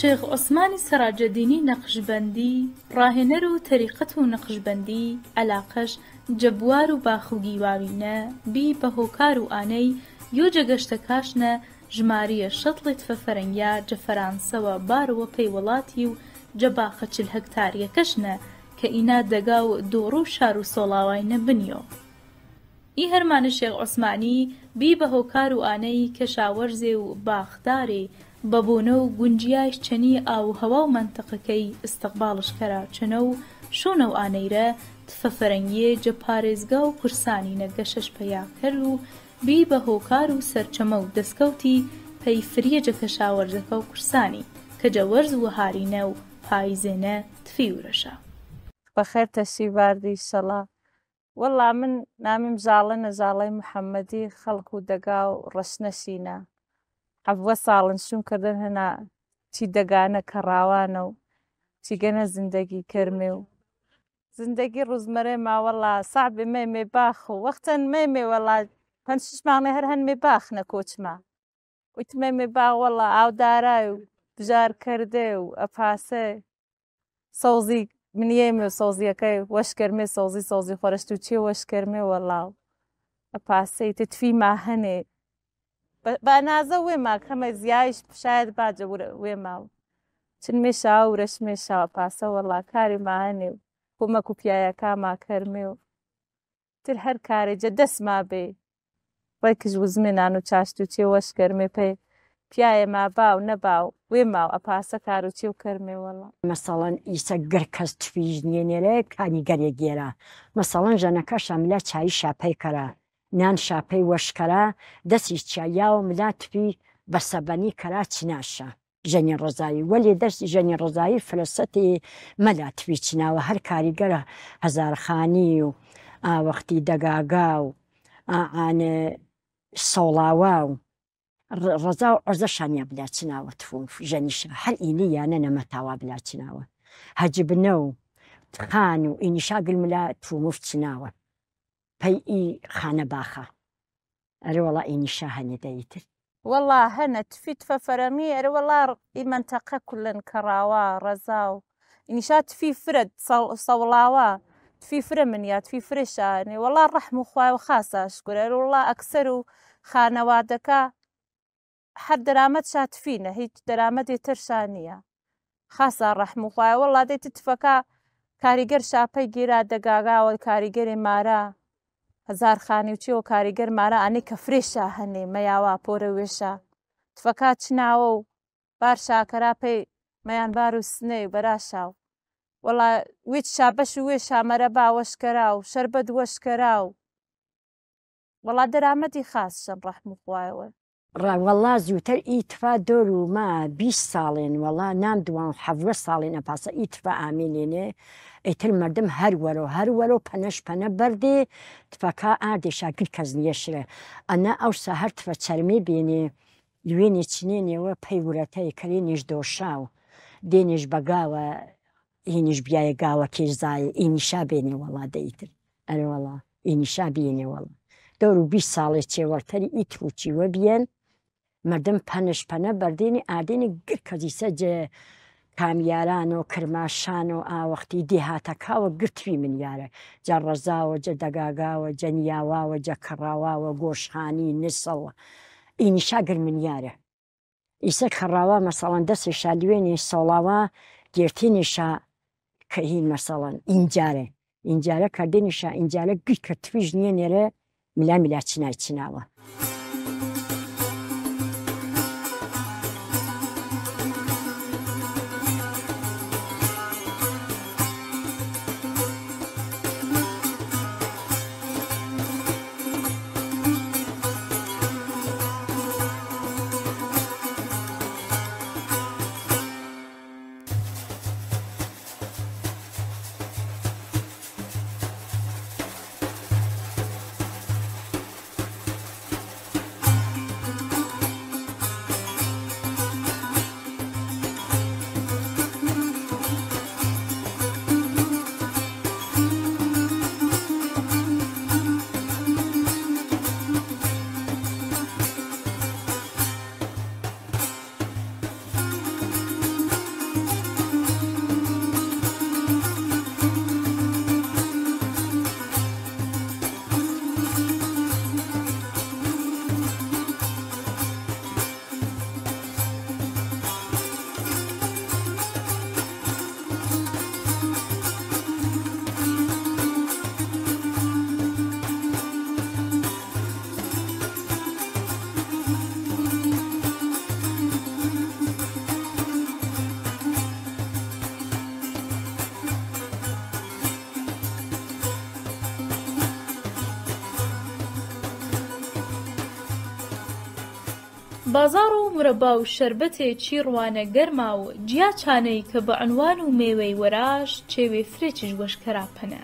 شێخ عوسمانی سەراجەدینی نەقشبەندی ڕاهێنەر و تەریقەت و نەقشبەندی ئەلاقەش جەبوار و باخوگیواوینە بی بە هۆکار و ئانەی یۆجە گەشتە کاشنە ژمارە شەڵێت فەفەرەنگیا جە فەرانسەوە بارەوە پێی وڵاتی و جەباخە چل هەکتاریەکەشنە کە ئینا دەگا و دۆڕ و شار و سۆڵاوای نەبنیۆ ئی هەرمانە شێخ عوسمانی بی بە هۆکار و ئانەی کەشاوەرزێ و باخدارێ بەبوونە و گونجیاش چەنی ئاو هەوا و منتەقەکەی ئستەقباڵشکەرا چنە و شۆنە و ئانەیرە تفە فەرەنگیە جەپارێزگا و کورسانی نەگە شەش پەیا کرد و بی بە هۆکار و سەرچەمە و دەستکەوتی پەیفریە جەکەشاوەرزەکە و کورسانی کە جەوەرز و هارینە و پایزێنە تفی ورەشە بەخێر تەسی باردی سەڵا وەڵا من نامیم زاڵە نەزاڵی محەممەدی خەڵکو و دەگا و ڕستنە سینە ئەوە ساڵن شوم کردن هەنا چی دەگانە کە ڕاوانە و چی گەنە زندگی کرمێ و زندگی ڕزمەرێ ماوەڵا سابێ مێ مێ باخ و وەختەن مێ مێوەڵا پەنج شمانە هەر هەن مێ باخنە کۆچما وتمێ مێ باوەڵا ئاودارای و بژار کردێ و ئەپاسێ سەوزی منیێمێ و سەوزیەکەی وەشکرمێ سەوزی سەوزی خۆرەشت و چی وەشکرمێ وەڵاو ئەپاسەی تتفی ما هەنێ بەنازە وێما کەمە زیایش شاید باجە وێماوە چن مێشاوە ورەش مێشاوە پاسەوە ڵاکاری ماهێ و کۆمە کوپیایەکە ماکەرمێ و تر هەر کارێجە دەستما بێ وەکیش وزمێنان و چاشت و چێ وەشکەرمێ پێی پیایە ما باو نەباو وێماو ئەپاسە کار و چێ و کەرمێوەڵە مەسەڵەن ئیسە گەر کەس تویژ نیێنێ لە کانی گەرێ گێرە مەسەڵەن ژەنەکە شەملە چای شاپەیکەرە نان شاپەی وەشکەرە دەستی چایاوە ملا توی بە سەبەنی کەرا چناشە ژەنی ڕزایی وەلی دەستی ژەنی ڕزایی فلسەتی مەلا توی چناوە هەر کاریگەرە هەزارخانی و ئاوەختی دەگاگا و ئاانێ سەڵاوا و ڕزا و ئەرزەشانە بلاچناوە تفون ژەنیش هەر ئینی یانە نەمەتاوا بلاچناوە هەجبنە و خان و ئینیشاگل ملا تومفت چناوە پەیئی خانە باخە ئەرە وڵا ئینیشا هەنێ دەیتر وەڵا هەنە تفیت فەفەرەمی ئەرە وەڵا ئیمەنتەقە کولن کەڕاوە ڕەزا و ئینیشا تفی فرد سەوڵاوە تفی فرە منیا تفی فرشانێ وەڵا ڕەحم و خوای و خاسە شکرە وڵا ئەکسەر و خانەوادەکە هەر دەرامەت شاتفینە هیچ دەرامەتی ترشان نییە خاسە ڕەحم و خوای وەڵا دەیت تفەکە کاریگەر شاپەی گیرا دەگاگاوە کاریگەری مارە هزار خانی و چی و کاریگەر مارە ئەنی کە فرێشا هەنێ مەیاوا پۆرە وێشا تفەکات چناوە و بار شاکەرا پێی مەیان بار و سنەی و بەراشاو وڵا ویت شابەش و وێ شامەرە باوەشکەرا و شەربەت وەشکەرا و وڵا دەرامەتی خاص شەم ڕەحم خوایەوە ڕوەڵا زووتر ئیتفا دۆر و ما بی ساڵێن وەڵا نام دوان حەە ساڵێن ئەپاسە ئیتفا ئامینێنێ ئیتر مردم هەروەرە هەروەرە و پەنەش پەنە بەردێ تفەکە ئاردێشاگر کەس نیەشرە ئەنا ئەو سە هەر تفە چەرمی بینێ لوێنی چینێنەوە پەیورەتەی کەرێنیش دۆشاو دێنێش بەگاوە هینیش بیایە گاوە کێزایە ئینیشا بێنێ وەڵا دەیتر ئەرەوەڵا ئینیشا بینێ وەڵا دەور و بی ساڵێ چێوەرتەری ئیتروچیوە بیەن مردم پەنشپەنە بەردێنی ئادێنی گر کەزیسە جێ کامیاران و کرماشان و ئاوەختی دیهاتەکاوە گرتوی من یارە جە ڕەزاوە جە دەگاگاوە جەنیاواوە جە کەڕاواوە گۆشخانی نسەوە ئینیشا گر من یارە ئیسە کەڕاوە مەسەڵەن دەستی شادوێنی سەڵاوە گرتینیشا کە هین مەسەڵەن اینجارێ اینجارە کردێنیشا اینجارە گوی کە تویژ نییە نێرە میلا میلا چنای چناوە. بازاڕ و مرەبا و شربەتێکی ڕوانە گەرما و جیا چانەی کە بە ئەنوان و مێوەی وەراش چێوێ فرێکیش وەشکەراپەنە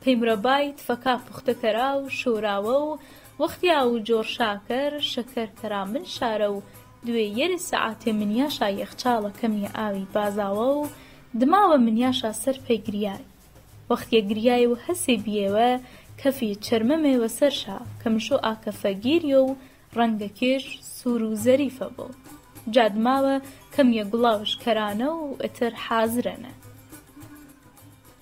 پێی مرەبای تفەکا پوختەکەرا و شوراوە و وەختیا و جۆر شاکەر شەکەرکەرا من شارە و دوێ یەری سەعاتێ منیاشا یەخچاڵە کەمی ئاوی بازاوە و دماوە منیاشا سەر پێگریای وەختیە گریای و هەسێ بیەوە کەفی چرمەمێوە سەرشا کەمشۆ ئاکەفەگیریە و ڕەنگەکێش سوور و زەریفە بوو جادماوە کەمیە گوڵاوش کەرانە و ئەتر حازرەنە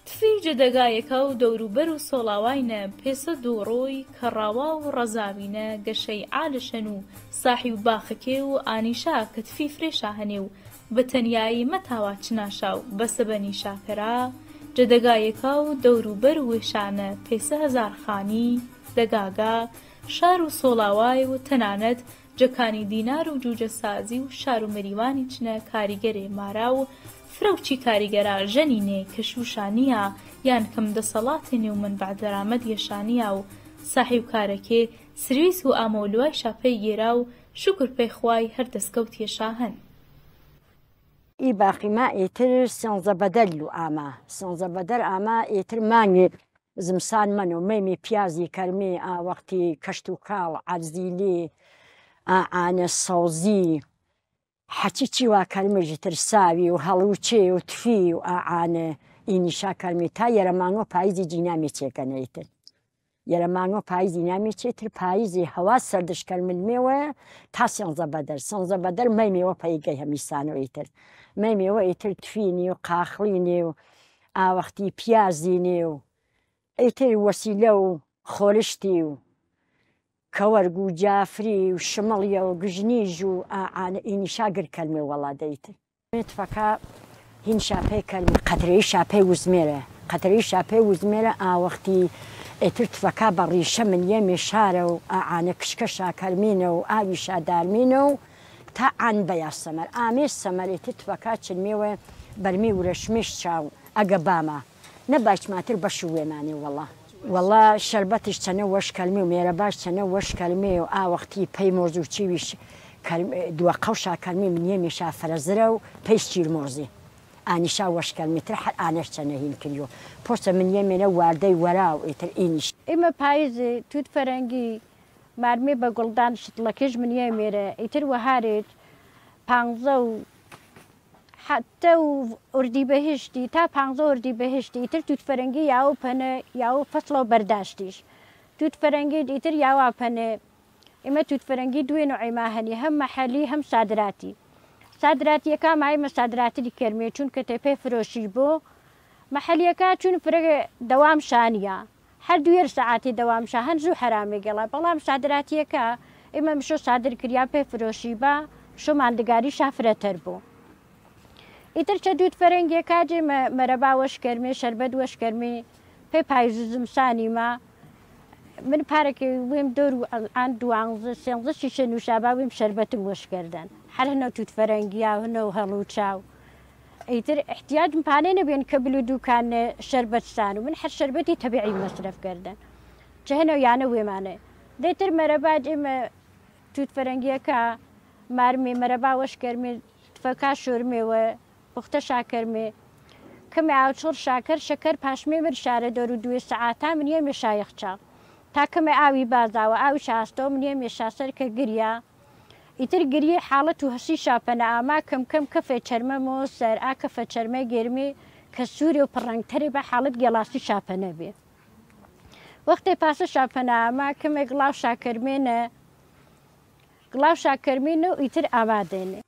تفی جەدەگایەکە و دەوروبەر و سۆڵاوانە پێسە دووڕۆی کەڕاوا و ڕەزاوینە گەشەی ئالشەن و ساحی و باخەکێ و ئانیشا کەتفی فرێشا هەنێ و بە تەنایی مەتاوا چناشا و بەسەبەنی شاکەرا جەدەگایەکە و دەوروبەر وێشانە پێسە هزار خانی دەگاگا شار و سۆڵاوای و تەنانەت جەکانی دینار و جوجە سازی و شار و مەریوانی چنە کاریگەرێ مارا و فرەوچی کاریگەرا ژەنینێ کەشوشانیە یان کەم دەسەڵاتی نێو من بەعدەرامەد یەشانیە و ساحیب کارەکێ سرویس و ئامۆلوای شاپەی گێرا و شکر پێی خوای هەر دەستکەوت هێشاهن ئی باقیما ئێتر سێنزە بەدەل و ئاما سێنزە بەدەر ئاما ئێتر مانگێت زمسان من و مەمی پیازی کەرمێ ئاوەختی کەشت و کاڵ عزیلی ئاعاانە سەوزی حەچی چیوا کەرمژی ترساوی و هەڵوچێ و تفی و ئاعاانە ئینیشا کەرمی تا یەرەمانۆ پاییزی جینامی چێکەنەیتن یەرەمانۆ پاییزی نامی چێتر پاییزی هەوا سەردشکەل من مێوە تا سێنزە بەدەر سەنزە بەدەر مە مێوە پەیگەی هەمیسانەوە ئیتر مە مێوە ئیتر تفینی و قاخڵینێ و ئاوەختی پیازینێ و ئیتر وەسیلە و خۆرشتی و کەوەرگ و جافری و شمەڵیە و گژنیژ و ئینیشاگر کەلمێ وڵادەیتن مێتفەکە هین شاپەی کەلمی قەترەی شاپەی وزمێرە قەتەری شاپەی وزمێرە ئاوەختی ئێتر تفەکە بە ڕیشە منیە مێشارە و ئاعاە کشکە شاکەرمینە و ئاوی شادارمینە و تا ئان بەیا سەمەر ئامێش سەمەرێتی تفەکە چنمێوە بەرمی ورەشمێش چاو ئەگە بامە نەباچماتر بەش وێمانی وەڵە والله شربتش چنە وەش کەلمی و مێرە باش چەنە وەش کەلمێ و ئاوەختی پێی مۆرز و چیویش دووە قەوشا کەلمی منیە میشا فەرەزرە و پێش چیر مۆرزی ئانیشا وەشکەلمیتر حەر ئانەش چەنە هین کردیۆ پۆستە منیە مێنە واردەی وەرا و ئیتر ئینیش ئێمە پایزێ توت فەرەنگی مارمێ بە گوڵدان شتڵەکەش منیە مێرە ئیتر وەهارێت پانزە و حتە و ئوردی بەهشتی تا پ ئوردی بەهشتی ئیتر توت فەرەنگی یاو پەنە یاو فەسڵەوە بەرداشتیش توت فەرەنگی ئیتر یاوا پەنێ ئمە توت فەرەنگی دوێن و ئەیما هەنی هەم مەحەلی هەم سادراتی سادراتیەکە مای مەسادراتری کەرمێ چون کە تێپێ فرۆشی بۆ مەحەلیەکە چون فرەگە دەوام شانە هەر دوێر سعاتی دەوامشە هەن زوو حرامێگەڵە بەڵام سادراتیەکە ئێمە مشۆ سادر کریا پێ فرۆشی بە شۆ ماندگاری شافرەتەر بوو. ئیتر چە دووت فەرنگێک کاجێ مەرەبا وەشکەرمێ شربەت وەشکەرمی پێی پایزمسانی ما من پارێکی ویم دەور و ئەن دوانزە سێزشی شە نوشاباویم شربەتم وەشکردن هەر هەنە توت فەرەنگیا هەنە و هەڵوو چاو ئیتر احتیاجم پانێ نەبێن کە بلو دوکانە شربەتستان و من هەر شربەتی تەبیعی مەصرفکردن چه هەنە یانە وێمانێ دەیتر مەرەباج ئێمە توت فەرەنگیەکە مارمێ مەرەبا وەشکەرمێ فەکا شورمێوە پوختە شاکەرمێ کەمێ ئاوچۆر شاکەر شەکەر پاشمێ بر شارە دەر و دوێ سەعاتا منە مێشایەخچە تا کەمێ ئاوی بازاوە ئاو شاستۆ منە مێشاسەر کە گریا ئیتر گریە حاڵەت و هەسی شاپەنە ئاما کەم کەم کەفێ چەرمەمەوە سەر ئا کەفە چەرمە گرمێ کە سووری و پڕنگتەری بە حاڵت گەڵاستی شاپەنە بێ وەختی پاسە شاپەنە ئاما کەمێک گڵاو شاکەرمێنە گڵاو شاکەرمێنە و ئیتر ئامادێنێ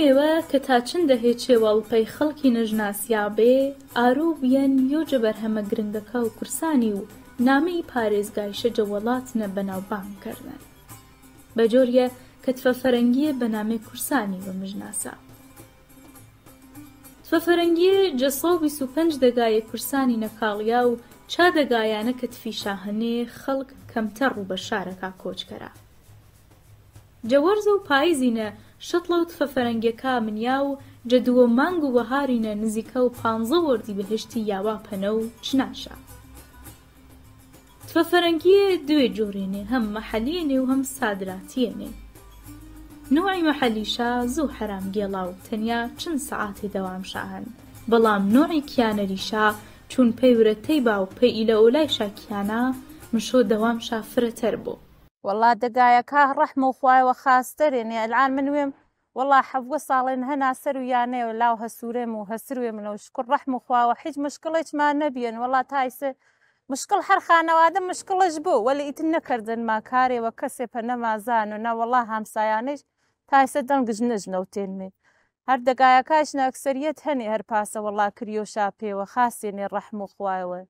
مێوە کە تا چنددە هێچێ وەڵپەی خەڵکی نەژناسیابێ ئارۆ بیەن یۆجە بەرهەمە گرنگەکە و کورسانی و نامەی پارێزگایشە جەوەڵاتنە بەناوبان کردن بە جۆریە کەتفە فەرەنگیە بە نامی کورسانی بە مژناسا تفە فەرەنگیە جەسەوی سوپنج دەگایە کورسانی نەکاڵیا و چادەگایانە کەتفی شاهنێ خەڵک کەمتە ڕوو بە شارەکە کۆچکەرە جەوەرزە و پاییزینە شەتڵە و تفە فەرەنگەکە منیا و جەدووە مانگ و وەهارینە نزیکە و پانزە وەردی بەهشتی یاوا پەنە و چناشە. تفە فەرەنگیە دوێ جۆرێنێ هەم مەحەلیێنێ و هەم سادراتیەنێ. نوعی مەحەلیشا زوو حرام گێڵا و تەنیا چەند سەعاتی دەوام شاهن. بەڵام نوعی کیانەریشا چون پەیورەتەی با و پێئی لە ئۆلای شاکیانە منشۆ دەوام شافرەتەر بوو. والله دەگایەکە ڕەحمە و خوایەوە خاستەرێنێ الان من وێم والله حەوە ساڵێن هەنا سەر و یانەوە لاو هەسوورێم و هەسروێ منەوە شکر ڕەحم و خواوە هیچ مشکڵێکمان نەبیێن وڵا تایسە مشکل هەر خانەوادە مشکڵش بوو وەلی ئیتن نەکردن ما کارێەوە کەسێ پە نەمازان و نەوەڵا هەمسایانش تایسە دەنگژ نەژنەوتێنمێ هەر دەگایەکەش ناکسریەت هەنێ هەر پاسە وڵا کریۆ شاپێوە خاستێنێ ڕەحم و خوایەوە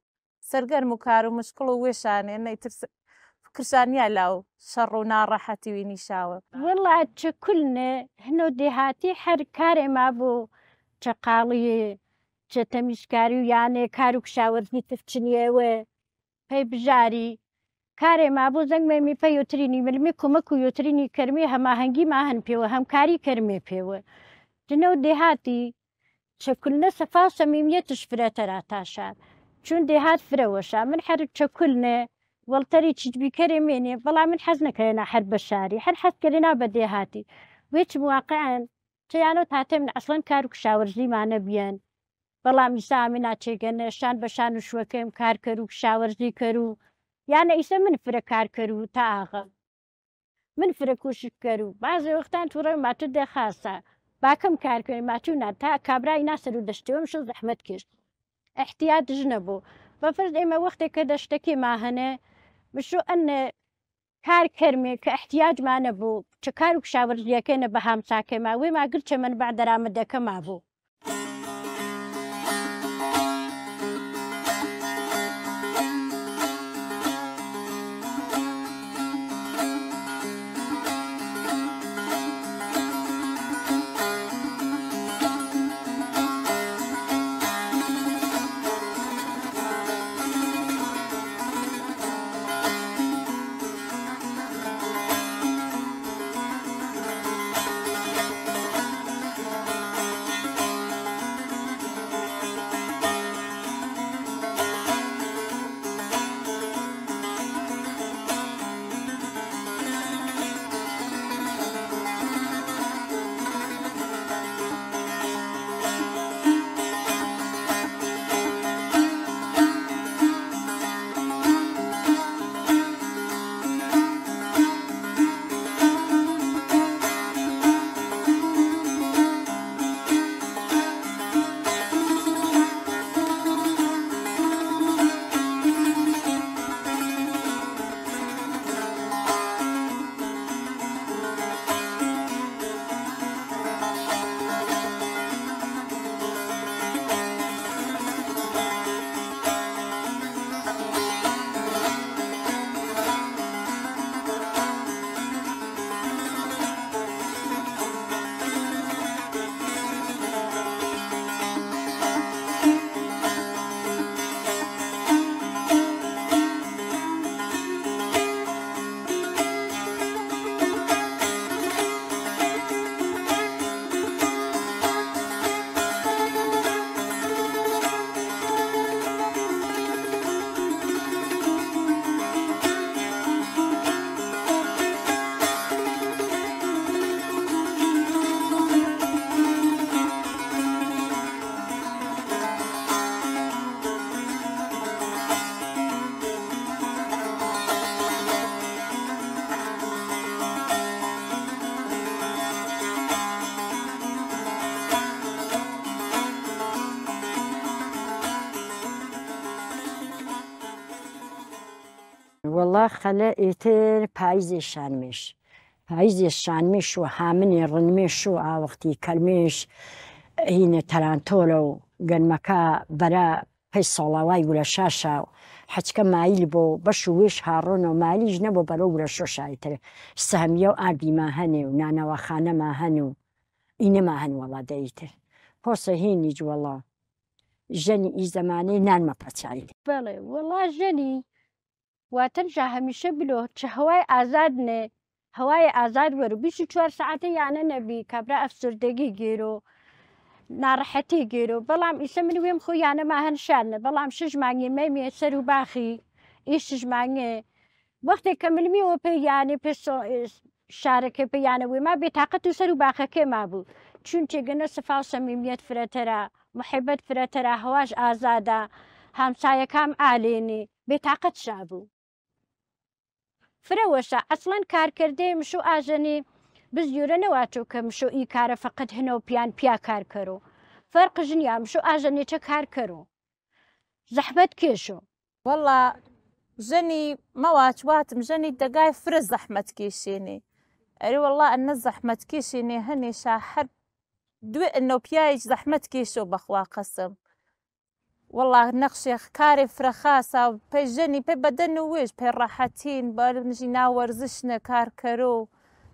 سەرگەرم و کار و مشکڵ و وێشانێ نەیتر کرسانیا لاو شەڕ و ناڕەحەتی وینی شاوە وڵات چ کولنێ هنۆ دێهاتی هەر کارێ ما بوو چقاڵی چە تەمیشکاری و یانێ کار و کشاوەرزنی تفچنیەوە پێی بژاری کارێ ما بۆ زەنگ مێمی پێ یوترینی ملمی کومەک و یوترینی کەرمی هەماهەنگی ما هەن پێوە هەمکاری کەرمێ پێوە جنە و دێهاتی چەکولنە سەفا سەمیمیە تشفرەتەرا تاشار چون دێهات فرەوەشا من هەر چەکولنێ وەڵتەری چجبیکەری مێنێ بەڵام من حەز نەکەێنا هەر بە شاری هەر حەزکەێنا بە دێهاتی وێچ واقعیان چیانۆ تاتێ من ئەسڵەن کار و کشاوەرزیمانە بیان بەڵام ئیسامی ناچێگەنەشان بەشان و شوەکەم کارکەر و کشاوەرزی کەر و یانە ئیسە من فرە کارکەر و تا ئاغە من فرە کوشکەر و بازی وەختان تووڕە ماتو دەخاسە باکەم کارکەی ماچوونا تا کابرای ناسەر و دەشتێوم شو زەحمت کشت احتیاج ژنە بوو بەفرد ئێمە وەختێک کە دەشتەکی ماهەنێ مشو ئەنێ کارکەرمێ کە احتیاجمانە بوو چکار و شاورزیەکەێنە بە هامساکەما وێ ماگر چە من بەدەرامەدەکەما بوو ئینشاءله خەلە ئیتر پاییزی شانمێش پاییزی شانمێش و هامنی ڕنمێش و ئاوەختی کەلمێش هینە تەرانتۆلە و گەنمەکە بەرە پێی ساڵاوای گولە شاشە و حچکە مایل بۆ بەش و وێش هاڕۆن و مالیش نەبوو بەرە گولە شۆشایتر سەهمیە و ئابیما هەنێ و نانەوە خانەما هەن و ئینەما هەنوەڵا دەیتر پۆسە هینی جووەڵە ژەنی ئی زەمانەی نانمە پەچایت بڵێ وڵا ژەنی واتەنجا هەمیشە بلۆ چ هەوای ئازاد نێ هەوای ئازاد وەروبیشی چوار سعاتە یانە نەبی کابرا ئەفسردەگی گێرۆ ناڕەحەتی گێرۆ بەڵام ئیسە من وێم خۆ یانەما هەنشانە بەڵام شژمانگی مەمێ سەر و باخی ئیش شژمانگێ وەختێک کە ملمیەوە پێیانێ پێ شارەکە پێیانەوەی ما بێتاقەت و سەر و باخەکەی ما بوو چون تێگەنە سفا و سەمیمیەت فرەتەرە مححبەت فرەتەرە هەواش ئازادا هەمسایەکەم ئالێنێ بێتاقەت شابوو. فرەوەشە ئەسڵەن کارکردەی مش و ئاژەنی بزیورە نەواچوو کە مش و ئی کارە فقط هەنەوە پیان پیا کارکەر و فەرق ژنیام مش و ئاژەنێکە کارکەر و زەحمەت کێش و وەڵا ژەنی مەواچواتم ژەنی دەگای فرە زەحمەت کێشێنێ ئەری وەڵا ئەنە زەحمەت کێشێنێ هەنێشا هەر دوێ ئەنۆپیایش زەحمەت کێشۆ بەخوا قەسم والله نەخشێخ کارێ فرەخاسا و پێژەنی پێ بەدەن و وێش پێڕەحەتین بەژی ناوەرزشنە کارکەرۆ و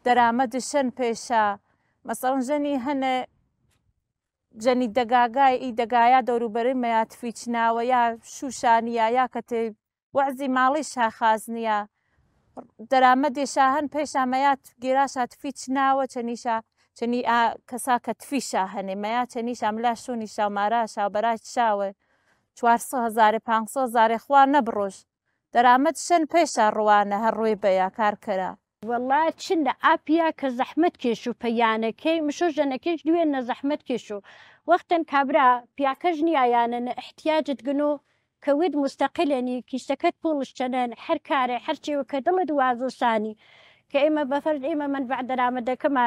دەرامە دشەن پێشە مەسەڵ ژەنی هەنە جەنی دەگاگای ئی دەگایە دەوروبەری مەیاتفیچ ناوە یا شوشانیە یا کە تێ وەعزی ماڵی شاخازنیە دەرامە دێشا هەن پێشامەیات گێراشات فیچ ناوە چەنیشە چنی کەسا کە تفیشا هەنێ مەیا چەنیشە ملا شوونی شاماراشا بەرای چاوە 400 خوار نەبڕۆژ دەرامەت شەن پێشە ڕوانە هەر ڕووی بەیە کارکەرە وەڵا چن لە ئاپیا کە زەحمت کێش و پەیانەکەی مشۆ ژەنەکەش دوێن نە زەحمت کێش و وەختن کابرا پیاکەژ نیایانە نە احتیاجت گن و کەوت مستەقلێنی کیشتەکەت پوڵشتەنەن هەر کارێ هەرچێوە کە دڵت وازۆسانی کە ئێمە بەفرد ئێمە من بە دەرامەدەکەمە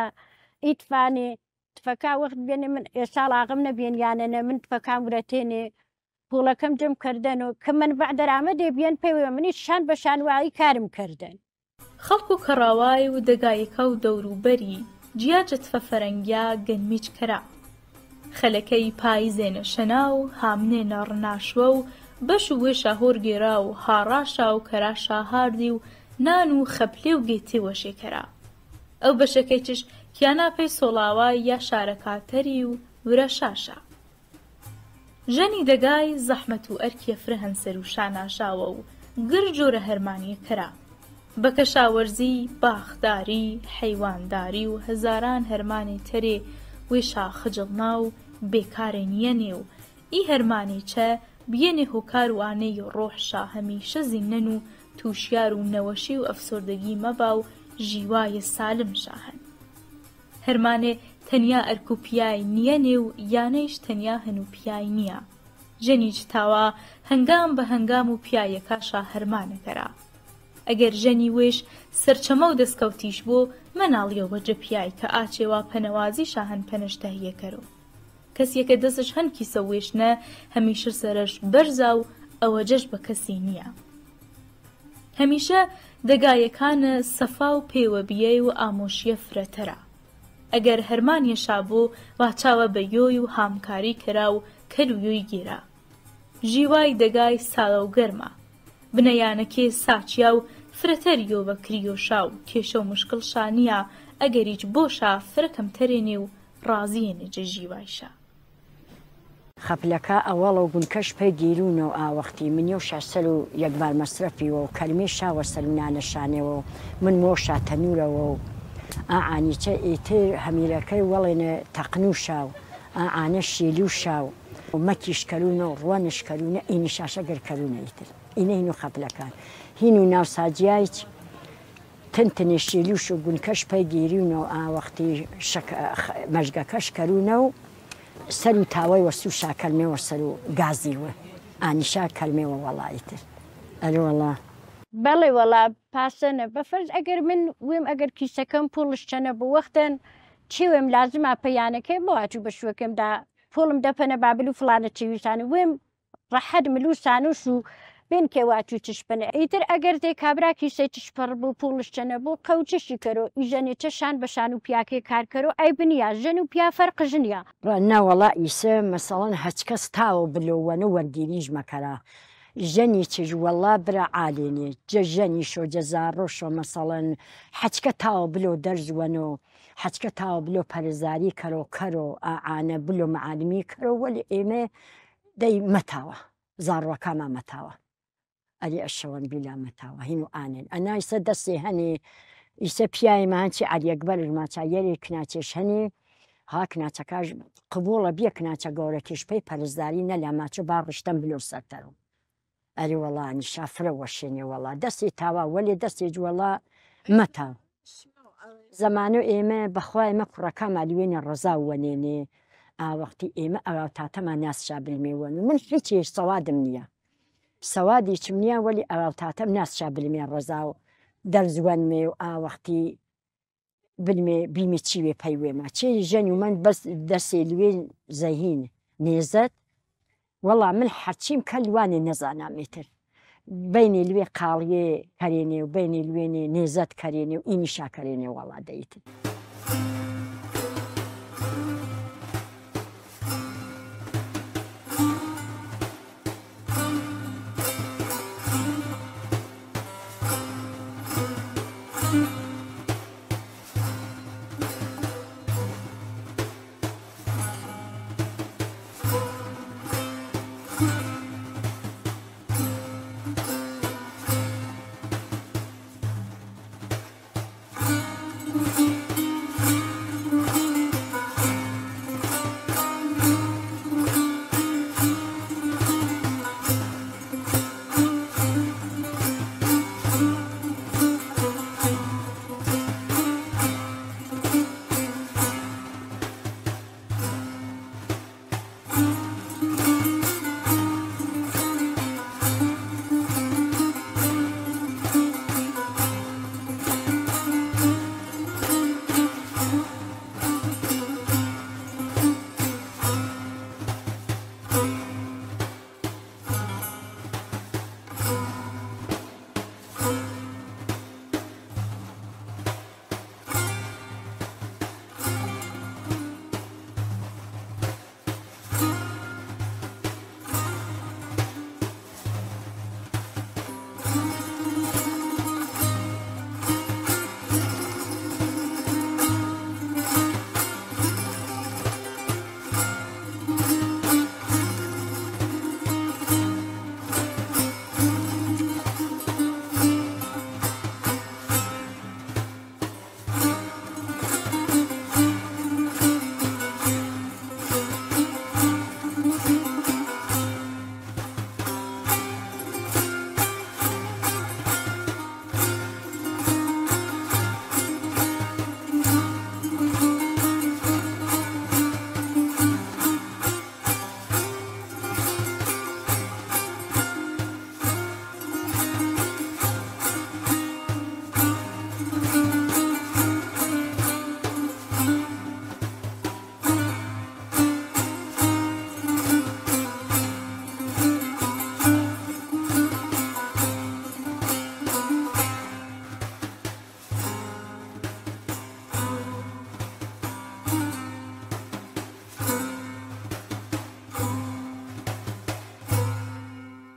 ئیتفانێ تفەکە وەخت بێنێ من ئێساڵ ئاغم نەبیێن یانەنە من تفەکان ورەتێنێ پوڵەکەم جم کردن و کە من بەعدەرامە دەبیێن پێوێ منی شان بە شانواایی کارم کردن خەڵکو کەڕاوای و دەگایەکە و دەوروبەری جیاجت فەفەرەنگیا گەنمیچ کرا خەلەکەی پایزێنە شەنا و هامنێنە ڕناشوە و بەش و وێشە هۆرگێرا و هاڕاشا و کەراشا هاردی و نان و خەپلێ و گێتی وەشێکەرا ئەو بەشەکەی چش کیانا پێی سۆڵاوای یا شارەکاتەری و ورە شاشە ژەنی دەگای زەحمەت و ئەرکیە فرەهەن سەر و شاناشاوە و گر جۆرە هەرمانیە کرا بە کەشاوەرزی باخداری حەیوانداری و هەزاران هەرمانی تەرێ وێشا خجڵنا و بێکارە نیە نێو ئی هەرمانی چە بێنێ هۆکار وانەی ڕۆحشا هەمیشە زیینەن و تووشیار و نەوەشی و ئەفسۆردەگی مەبا و ژیوایە سالم شاهن هەرمانێ تەنیا ئەرکوپیای نییە نێو یانەیش تەنیا هەنوپیای نییە ژەنیج تاوا هەنگام بە هەنگام و پیایەکە شا هەرمانەکەرا ئەگەر ژەنی وێش سەرچەمە و دەستکەوتیش بۆ مەناڵیەوە جەپیای کە ئاچێوا پەنەوازی شاهن پەنشتەهیەکەرەوە کەسیەکە دەستش هەنکی سەوێشنە هەمیشە سەرش بەرزا و ئەوە جەش بە کەسی نییە. هەمیشە دەگایەکانە سەفا و پێوەبیە و ئامۆشیە فرەتەرە. ئەگەر هەرمانیەشا بوو ڕاچاوە بە یۆی و هامکاری کرا و کەرویۆی گیرا ژیوای دەگای ساڵە و گەرمە بنەیانەکێ ساچیا و فرەتەریۆ بە کریۆشا و کێشە و مشکل شانیە ئەگەر هیچ بۆشە فرەکەم تەرێنێ و ڕازیەنێجە ژیوایشە خەپلەکە ئەوەڵە و گونکەش پێگیرونەوە ئاوەختی منی و شەسەل و یەکبار مەسرەفیەوە و کەلمی شاوە سەرنانەشانەوە و من مۆشە تەنورەوە و ئاعانیچە ئیتر هەمیرەکەی وەڵێنە تەقن و شاو ئاعانە شێلی و شاو و مەکیشکەلوونە و ڕوانشکەلوونە ئینی شاشە گەرکەلوونە ئیتر ئینە هین و خەپلەکان هین و ناوساجیایچ تنتنی شێلیوش و گونکەش پەیگیریونە و ئاوەختی مەژگەکەش کەلوونە و سەر و تاوای وەسو شاکەلمێەوە سەر و گازیوە ئانیشا کەلمێەوە وەڵایتر ئەلوەڵە بەڵێ وەڵا پاسەنە بەفرز ئەگەر من وێم ئەگەر کیسەکەم پوڵشچەنە بۆ وەختن چی وێم لازمە پەیانەکەی بۆ هاچوو بە شوەکەمدا پۆڵم دەپەنە بابل و فلانە چێویشان وێم ڕەحەد ملو سانووس و بین کێواچوو چشپنە ئیتر ئەگەر دێ کابراکی سێ چشپەر بوو پوڵشچەنە بۆ قەوچشی کەرۆ ئیژەنێ چەشان بەشان و پیاکێ کارکەرۆ ئەی بنیا ژەن و پیافەر قژنیە ڕەنەوەڵا ئیسە مەسەڵەن هەچ کەس تاوە بلوەنە وەرگیریش مەکەرە. ژەنی چش وەڵا برا عالێنێ جە ژەنی شۆ جەزارۆشۆ مەسەڵەن حەچکە تاوە بلۆ دەرزوەن و حەچکە تاوە بلۆ پەرزاری کەرۆ کەرۆ ئاعاە بلۆ معالمی کەرۆ وەلی ئێمە دەی مەتاوە زارڕۆکانە مەتاوە ئەلی ئەشەوەن بیلا مەتاوە هین و ئاێن ئەنایسە دەستی هەنی ئیسە پیایمانچی ئالیەکبەر ماچایەری کناچێش هەنی ها کناچەکەش قبوڵە بیە کناچە گەورە کشپەی پەرزداری نە لە ماچە با ڕشتم بلۆ سەرەرەوە ئەری وەڵانی شافرە وەشێنێ وەڵا دەستی تاوا وەلی دەستی جوەڵا مەتا زەمانە ئێمە بەخوای مە کوڕەکە مالیوێنە ڕزا وەنێنێ ئاوەختی ئێمە ئەو تاتەمان ناسشا بلمێوەن من هیچیش سەوادم نییە سەوادی چم نییە وەلی ئەو تاتەم ناسشا بلمێ ڕزا و دەرزوەنمێ و ئاوەختی بلمێ بیمە چی وێ پەیوێمە چێ ژەنی و من بەس دەسێ لوێ زەهین نێزت وەڵا من حەچیم کەلوانی نەزانامێتر بینی لێ قاڵیێ کارێنێ و بینی لوێنێ نێزت کارێنێ و ئینیشا کارێنێ وڵا دەیتن.